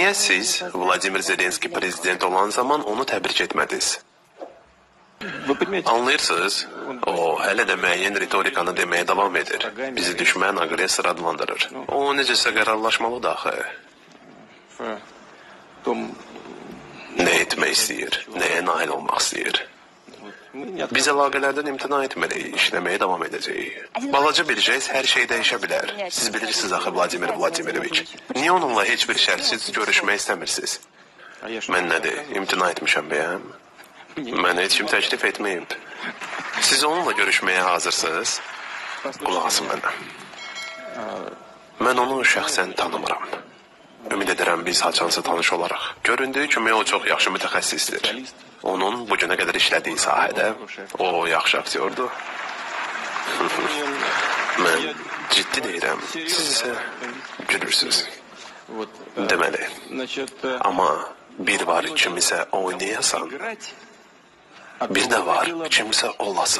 Niyə siz Vladimir Zelenski prezident olan zaman onu təbrik etmədiniz? Anlayırsınız, o hələ də müəyyən ritorikanı deməyə davam edir. Bizi düşmən aqressor adlandırır. O necəsə qərarlaşmalıdır axı. Nə etmək istəyir, nəyə nail olmaq istəyir? Biz əlaqələrdən imtina etməliyik, işləməyə davam edəcəyik. Balaca bir jest hər şey dəyişə bilər. Siz bilirsiniz axı Vladimir Vladimiroviç. Niyə onunla heç bir şərtsiz görüşmək istəmirsiniz? Mən nədir, imtina etmişəm bəyəm? Mənə heç kim təklif etməyib. Siz onunla görüşməyə hazırsınız? Qulaq asın mənə. Mən onu şəxsən tanımıram. Ümid edirəm biz haçansa tanış olaraq. Göründüyü kimi o çox yaxşı mütəxəssisdir. Onun bu günə qədər işlədiyi sahədə o yaxşı aktyordur. Mən ciddi deyirəm. Siz isə gülürsüz. Deməli. Amma bir var kimisə oynayasan, bir də var kimsə olasan.